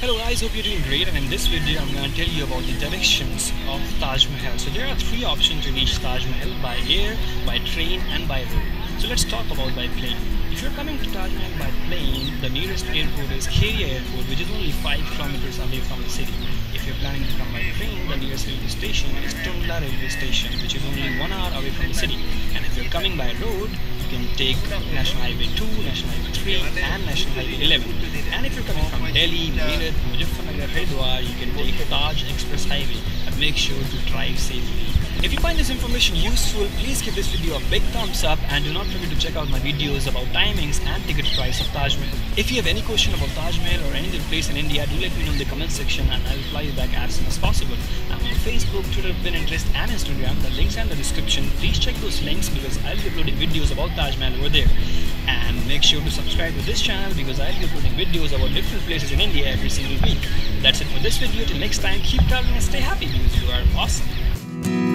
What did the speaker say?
Hello guys, hope you're doing great and in this video I'm going to tell you about the directions of Taj Mahal. So there are three options to reach Taj Mahal by air, by train and by road. So let's talk about by plane. If you're coming to Taj Mahal by plane, the nearest airport is Kheria Airport which is only 5 kilometers away from the city. If you're planning to come by train, the nearest railway station is Tundla Railway Station which is only 1 hour away from the city. And if you're coming by road, can take National Highway 2, National Highway 3 and National Highway 11. And if you're coming from Delhi, Meerut, Muzaffarnagar, Haridwar, you can take Taj Express Highway make sure to drive safely. If you find this information useful, please give this video a big thumbs up and do not forget to check out my videos about timings and ticket price of Taj Mahal. If you have any question about Taj Mahal or any other place in India, do let me know in the comment section and I'll reply you back as soon as possible. I'm on Facebook, Twitter, Pinterest and Instagram. The links are in the description. Please check those links because I'll be uploading videos about Taj Mahal over there. And make sure to subscribe to this channel because I'll be putting videos about different places in India every single week. That's it for this video. Till next time, keep traveling and stay happy because you are awesome.